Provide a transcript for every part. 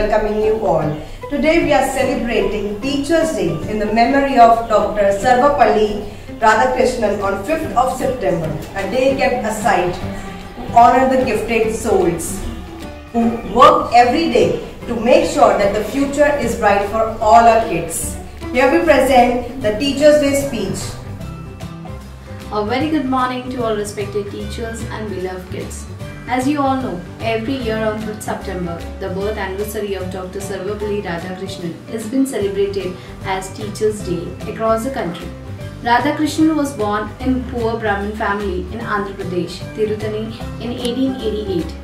welcoming you all. Today we are celebrating Teachers Day in the memory of Dr. Sarvepalli Radhakrishnan on 5th of September, a day kept aside to honor the gifted souls who work every day to make sure that the future is bright for all our kids. Here we present the Teachers Day speech A very good morning to all respected teachers and beloved kids. As you all know, every year on 5th September, the birth anniversary of Dr. Sarvepalli Radhakrishnan is been celebrated as Teachers' Day across the country. Radhakrishnan was born in a poor Brahmin family in Andhra Pradesh, Tirutani in 1888.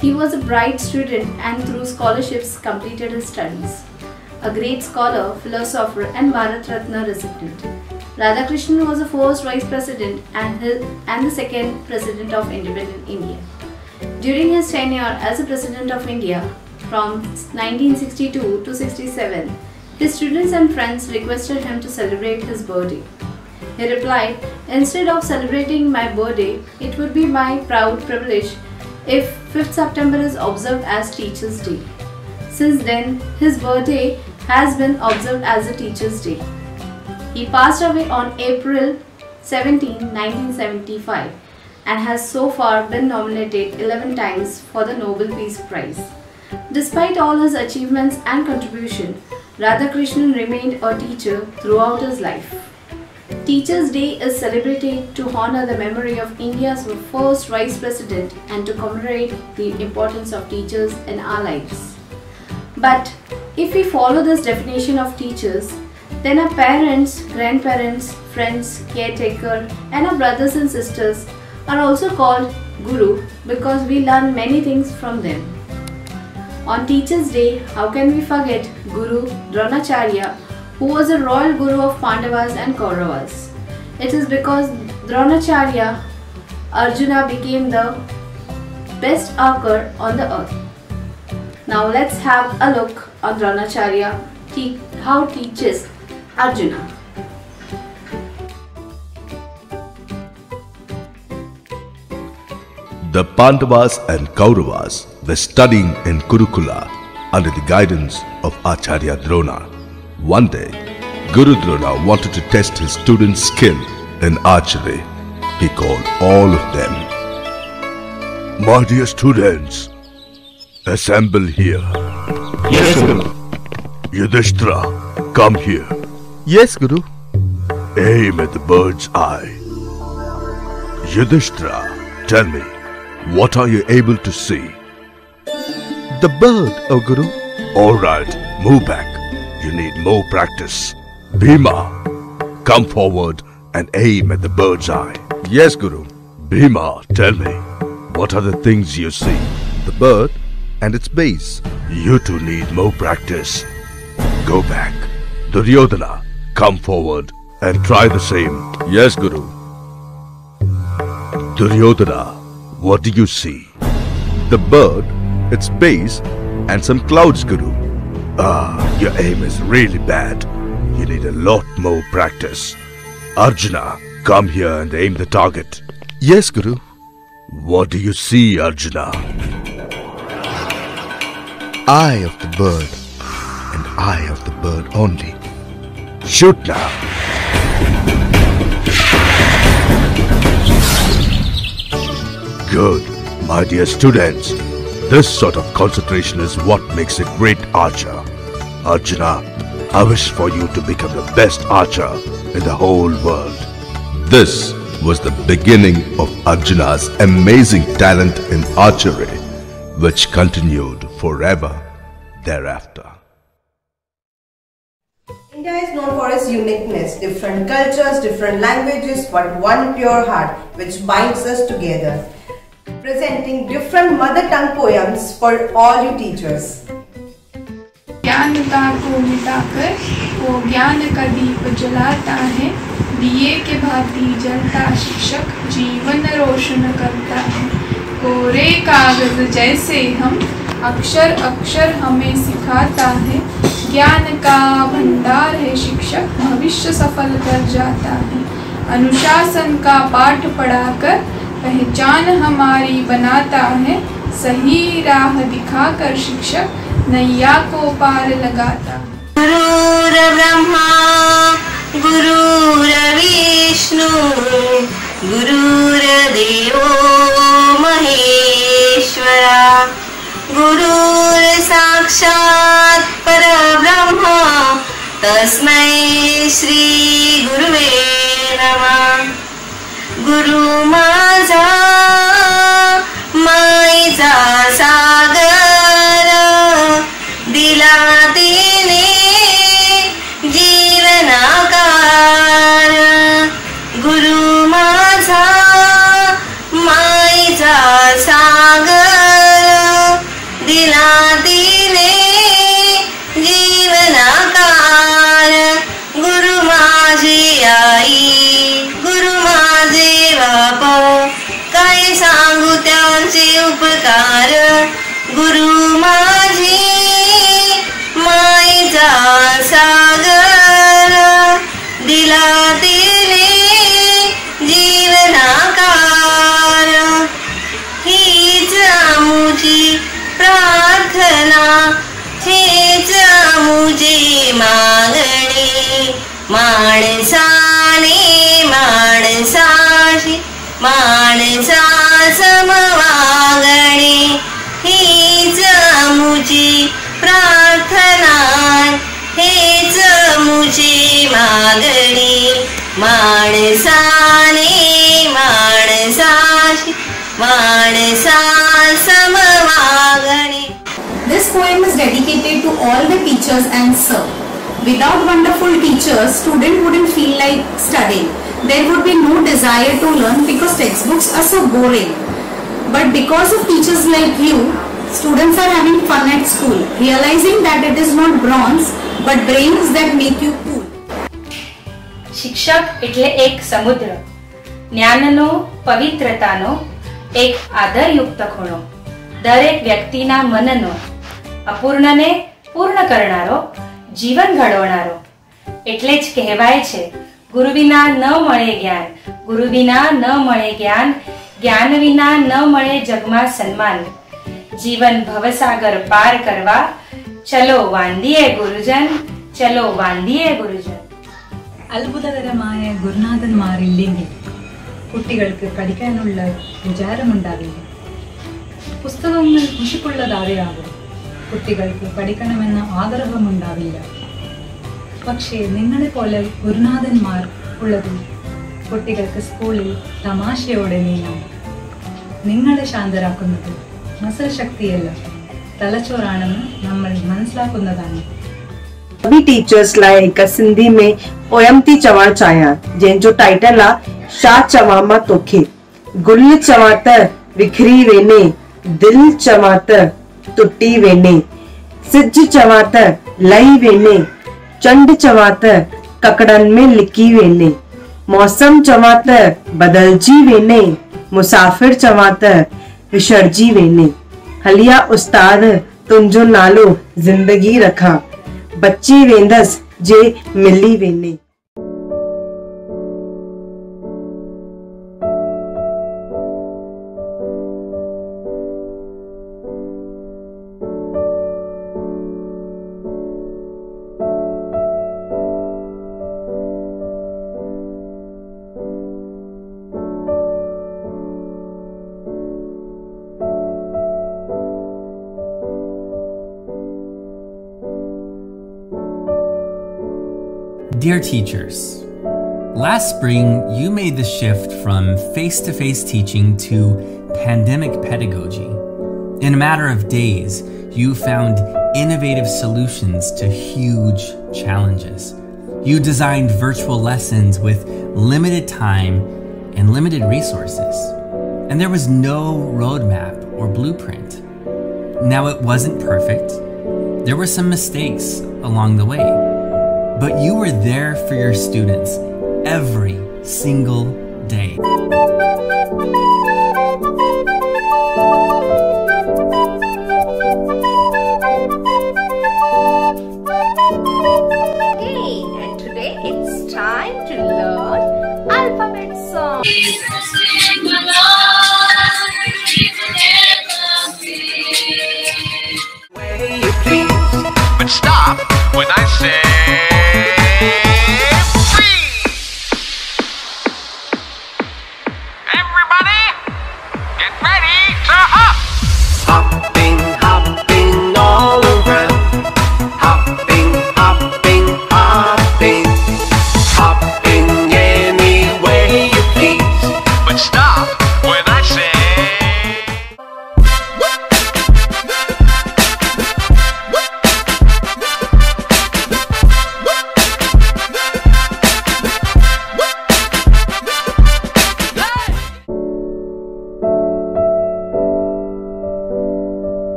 He was a bright student and through scholarships completed his studies. A great scholar, philosopher and Bharat Ratna recipient. Radhakrishnan was the first vice president and, and the second president of independent India. During his tenure as a president of India from 1962 to 67, his students and friends requested him to celebrate his birthday. He replied, Instead of celebrating my birthday, it would be my proud privilege if 5th September is observed as Teachers' Day. Since then, his birthday has been observed as a Teachers' Day. He passed away on April 17, 1975 and has so far been nominated 11 times for the Nobel Peace Prize. Despite all his achievements and contribution, Radhakrishnan remained a teacher throughout his life. Teachers' Day is celebrated to honor the memory of India's first Vice President and to commemorate the importance of teachers in our lives. But if we follow this definition of teachers, then our parents, grandparents, friends, caretaker, and our brothers and sisters are also called Guru because we learn many things from them. On Teachers' Day, how can we forget Guru Dronacharya, who was a royal guru of Pandavas and Kauravas? It is because Dronacharya, Arjuna became the best archer on the earth. Now let's have a look on Dronacharya, how teaches Arjuna. The Pandavas and Kauravas were studying in Gurukula under the guidance of Acharya Drona. One day, Guru Drona wanted to test his students' skill in archery. He called all of them. My dear students, assemble here. Yes, Guru. Yudhishthira, come here. Yes, Guru. Aim at the bird's eye. Yudhishthira, tell me, what are you able to see? The bird, O Guru. Alright, move back. You need more practice. Bhima, come forward and aim at the bird's eye. Yes, Guru. Bhima, tell me, what are the things you see? The bird and its base. You two need more practice. Go back. Duryodhana, come forward and try the same. Yes, Guru. Duryodhana, what do you see? The bird, its base, and some clouds, Guru. Ah, your aim is really bad. You need a lot more practice. Arjuna, come here and aim the target. Yes, Guru. What do you see, Arjuna? Eye of the bird, and eye of the bird only. Shoot now. Good, my dear students. This sort of concentration is what makes a great archer. Arjuna, I wish for you to become the best archer in the whole world. This was the beginning of Arjuna's amazing talent in archery, which continued forever thereafter. India is known for its uniqueness, different cultures, different languages, but one pure heart which binds us together. Presenting different mother tongue poems for all you teachers. ज्ञानता को मिटाकर वो ज्ञान का दीप जलाता है। दिए के भांति जलता शिक्षक जीवन रोशन करता है। कोरे कागज़ जैसे हम अक्षर अक्षर हमें सिखाता है। ज्ञान का भंडार है शिक्षक भविष्य सफल कर जाता है। अनुशासन का पाठ पढ़ाकर पहचान हमारी बनाता है, सही राह दिखाकर शिक्षक नैया को पार लगाता। है विष्णु गुरुर्विष्णु गुरुर्देवो महेश्वरा। गुरुर्साक्षात् परब्रह्म, तस्मै श्रीगुरुवे नमः। गुरु माझा माईचा सागर. माणसाने माणसाशी माणसा समवागणे. हीच मुझी प्रार्थना हेच मुझी मागणी. माणसाने माणसाशी माणसा समवागणे. This poem is dedicated to all the teachers and sir. Without wonderful teachers, student wouldn't feel like studying. There would be no desire to learn because textbooks are so boring. But because of teachers like you, students are having fun at school, realizing that it is not bronze but brains that make you cool. શિક્ષક એટલે એક સમુદ્ર જ્ઞાનનો પવિત્રતાનો એક આદરયુક્ત ખૂણો દરેક વ્યક્તિના મનનો અપૂર્ણને પૂર્ણ કરનારો જીવન ઘડવનારો એટલે જ કહેવાય છે ગુરુ વિના ન મળે જ્ઞાન ગુરુ વિના ન મળે જ્ઞાન જ્ઞાન વિના ન મળે જગમાં સન્માન જીવન ભવસાગર પાર કરવા ચલો વાંદીએ ગુરુજન ચલો વાંદીએ ગુરુજન അത്ഭുതകരമായ ഗുരുനാഥന്മാരില്ലെങ്കിൽ കുട്ടികൾക്ക് പഠിക്കാനുള്ള വിചാരമുണ്ടാവില്ല പുസ്തകങ്ങൾ മുഷിപ്പുള്ളതാകയാകും കുട്ടികൾക്ക് പഠിക്കണമെന്ന ആഗ്രഹമുണ്ടാവില്ല പക്ഷേ നിങ്ങളെപ്പോലെ ഗുരുനാഥന്മാർ ഉള്ളത് കുട്ടികൾക്ക് സ്കൂളിൽ തമാശയോടെ നീങ്ങാം നിങ്ങളെ ശാന്തരാക്കുന്നത് മസൽ ശക്തിയല്ല തലച്ചോറാണെന്ന് നമ്മൾ മനസ്സിലാക്കുന്നതാണ് सभी टीचर्स लाइ हिक सिंधी में पोयम थी चवण चाहियां जंहिंजो टाइटल आहे छा चवां मां तोखे गुल चवां त विखरी वेने दिल चवां त टुटी वेने सिज चवां त लही वेने, चंड चवां त ककड़नि में लिकी वेने। मौसम चवां त बदलजी वेने, मुसाफ़िर चवां त विछड़जी वेने। हलिया उस्ताद तुंहिंजो नालो ज़िंदगी रखा। बची वेंदसि, जे मिली वेने। Dear teachers, last spring you made the shift from face to face teaching to pandemic pedagogy. In a matter of days, you found innovative solutions to huge challenges. You designed virtual lessons with limited time and limited resources. And there was no roadmap or blueprint. Now, it wasn't perfect, there were some mistakes along the way but you were there for your students every single day.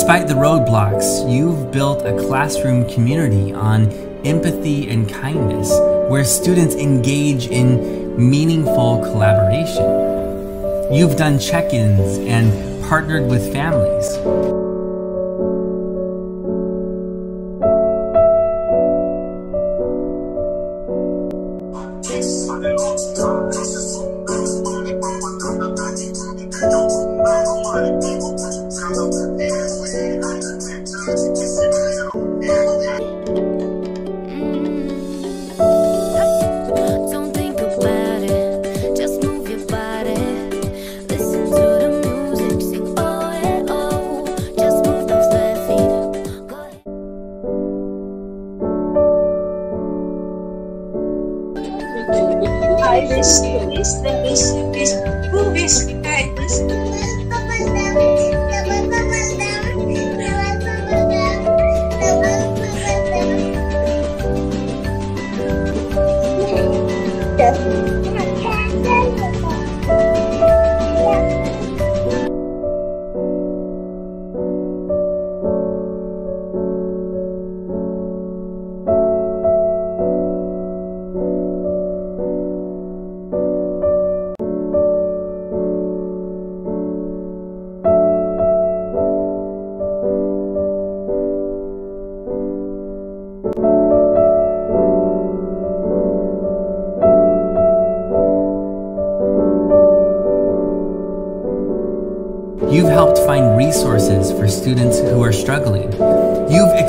Despite the roadblocks, you've built a classroom community on empathy and kindness where students engage in meaningful collaboration. You've done check ins and partnered with families. Miss you, miss the miss you, miss who miss I miss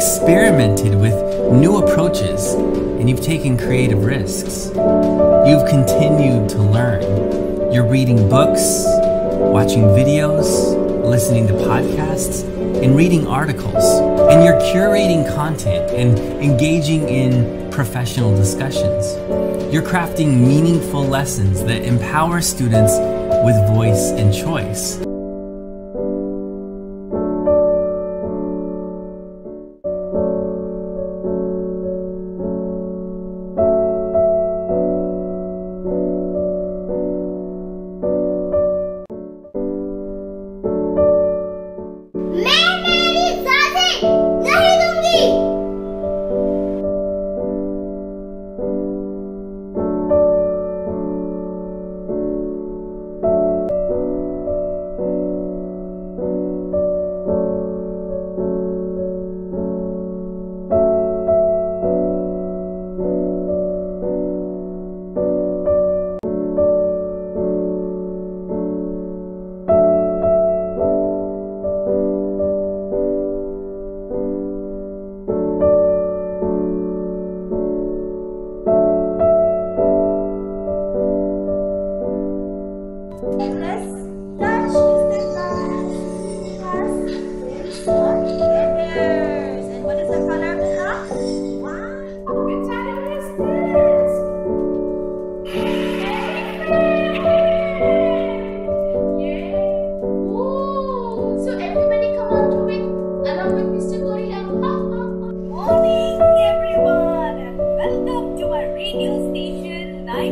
experimented with new approaches and you've taken creative risks. You've continued to learn. You're reading books, watching videos, listening to podcasts, and reading articles. And you're curating content and engaging in professional discussions. You're crafting meaningful lessons that empower students with voice and choice.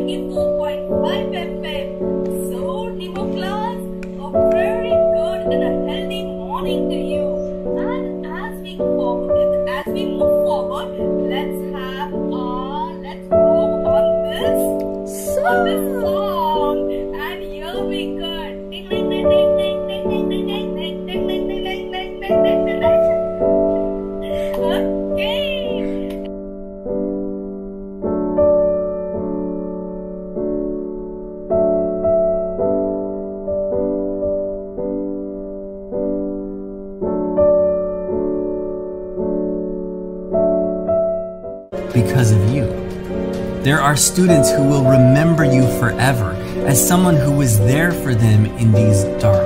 you. Students who will remember you forever as someone who was there for them in these dark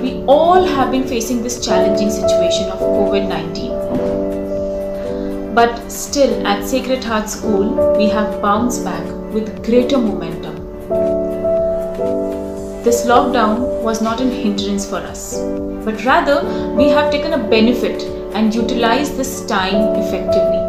we all have been facing this challenging situation of COVID 19. But still, at Sacred Heart School, we have bounced back with greater momentum. This lockdown was not an hindrance for us, but rather we have taken a benefit and utilized this time effectively.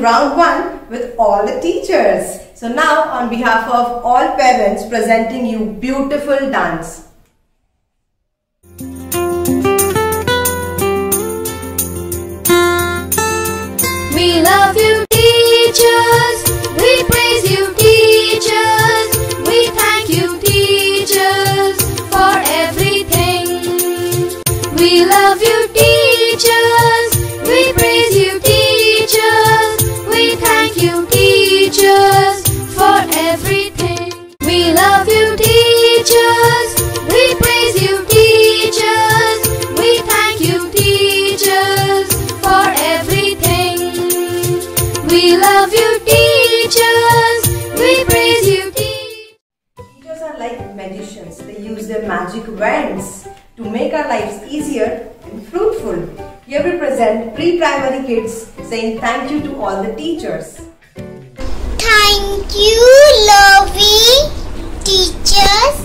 Round one with all the teachers. So now on behalf of all parents presenting you beautiful dance. We love you, teachers. Pre-primary kids saying thank you to all the teachers. Thank you, lovely teachers.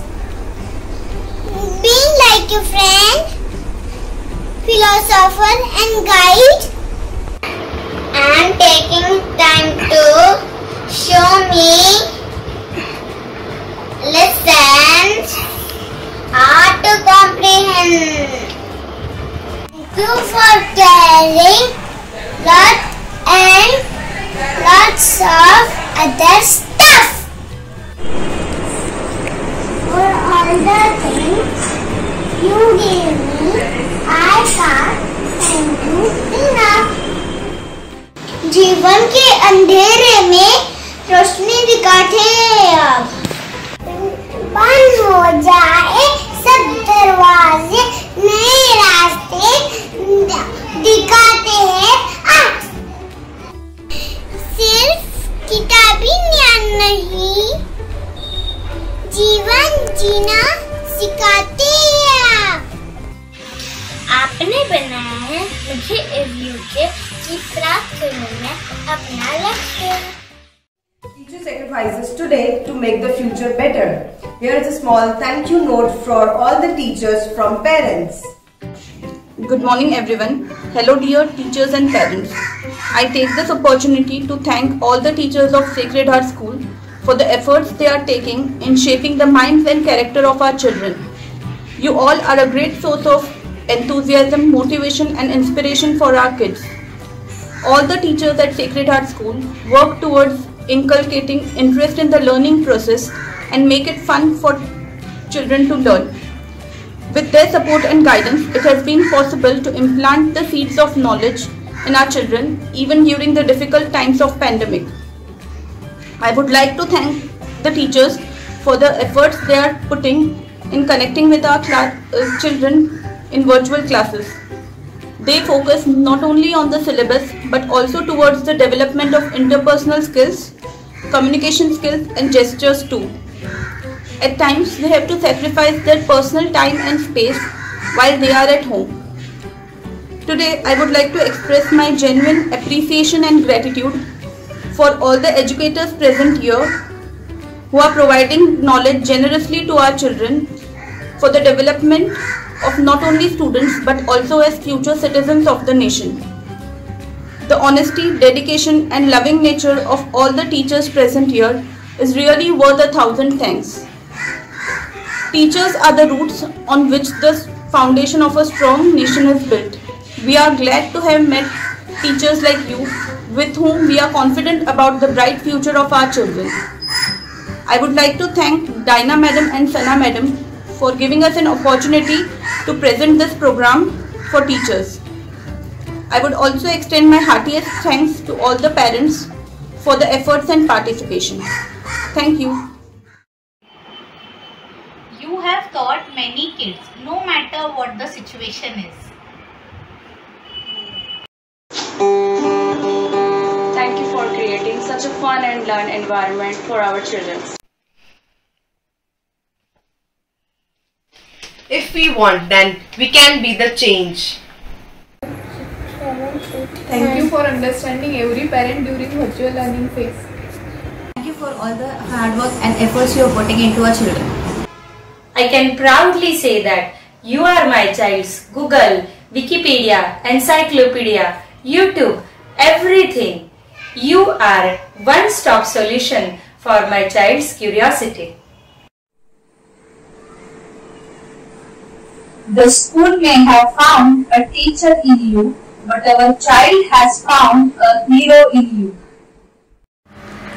Being like a friend, philosopher, and guide. And taking time to show me lessons, how to comprehend. You for telling lot and lots of other stuff. For all the things you gave me, I can't thank you enough. जीवन के अंधेरे में रोशनी दिखाते हैं अब बंद हो जाए सब दरवाजे नए रास्ते दिखाते हैं सिर्फ़ किताबी ज्ञान नहीं जीवन जीना सिखाते हैं आप आपने बनाया है मुझे इस के की प्राप्त करने में अपना लक्ष्य sacrifices today to make the future better. Here is a small thank you note for all the teachers from parents. Good morning, everyone. Hello, dear teachers and parents. I take this opportunity to thank all the teachers of Sacred Heart School for the efforts they are taking in shaping the minds and character of our children. You all are a great source of enthusiasm, motivation, and inspiration for our kids. All the teachers at Sacred Heart School work towards inculcating interest in the learning process and make it fun for children to learn. With their support and guidance, it has been possible to implant the seeds of knowledge in our children even during the difficult times of pandemic. I would like to thank the teachers for the efforts they are putting in connecting with our uh, children in virtual classes. They focus not only on the syllabus but also towards the development of interpersonal skills, communication skills, and gestures too. At times, they have to sacrifice their personal time and space while they are at home. Today, I would like to express my genuine appreciation and gratitude for all the educators present here who are providing knowledge generously to our children for the development of not only students but also as future citizens of the nation. The honesty, dedication, and loving nature of all the teachers present here is really worth a thousand thanks. Teachers are the roots on which the foundation of a strong nation is built. We are glad to have met teachers like you with whom we are confident about the bright future of our children. I would like to thank Dinah Madam and Sana Madam for giving us an opportunity to present this program for teachers. I would also extend my heartiest thanks to all the parents for the efforts and participation. Thank you. You have taught many kids, no matter what the situation is. Thank you for creating such a fun and learn environment for our children. If we want, then we can be the change. Thank you for understanding every parent during virtual learning phase. Thank you for all the hard work and efforts you are putting into our children. I can proudly say that you are my child's Google, Wikipedia, Encyclopedia, YouTube, everything. You are one-stop solution for my child's curiosity. The school may have found a teacher in you, but our child has found a hero in you.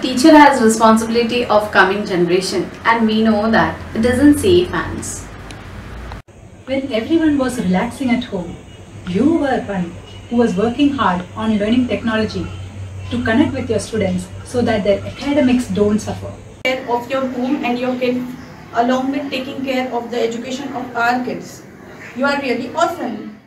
Teacher has responsibility of coming generation and we know that it isn't safe hands. When everyone was relaxing at home, you were one who was working hard on learning technology to connect with your students so that their academics don't suffer. care of your home and your kids along with taking care of the education of our kids. You are really awesome.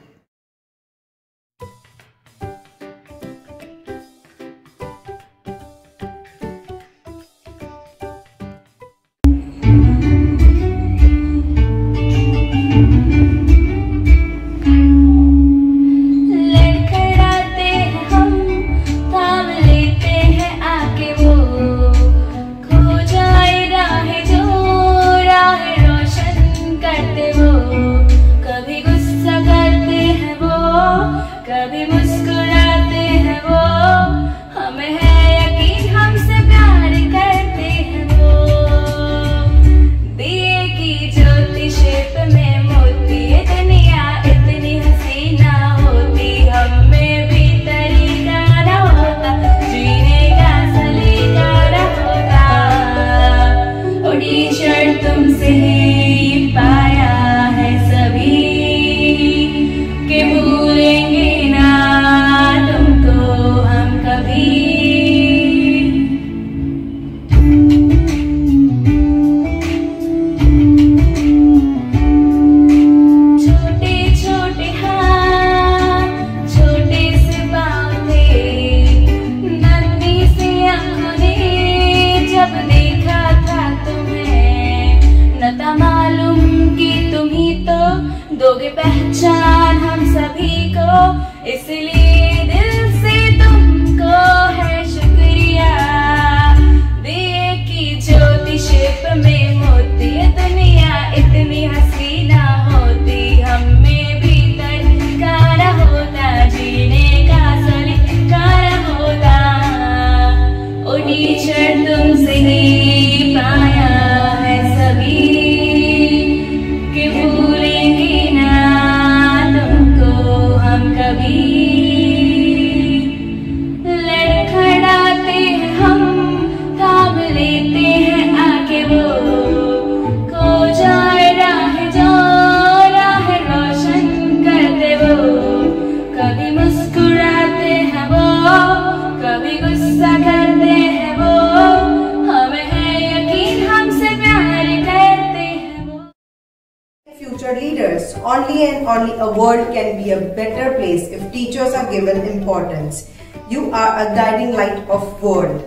Given importance. You are a guiding light of world.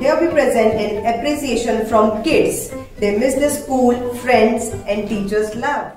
Here we present an appreciation from kids. They miss the school, friends and teachers' love.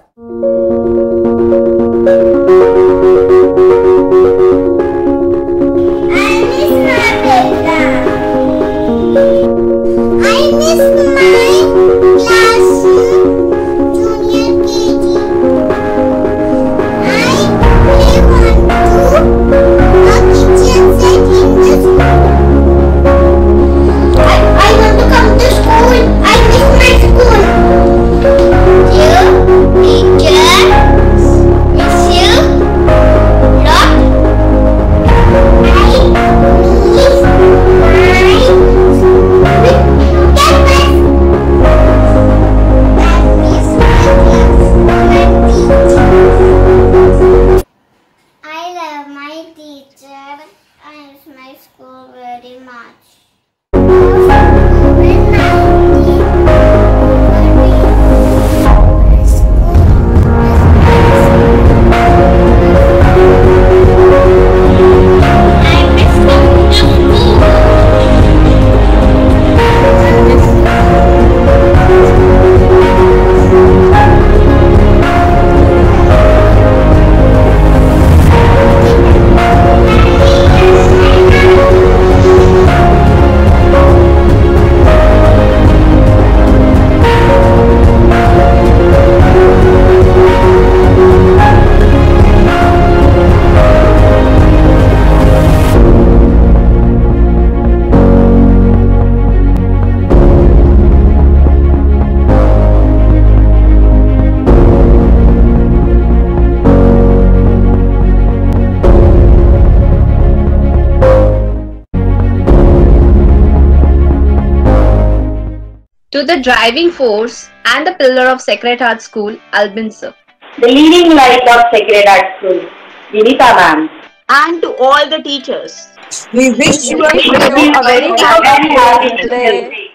Driving force and the pillar of Sacred Heart School, Albin sir. the leading light of Sacred Heart School, Vinita ma'am. And to all the teachers. We wish you a very happy day.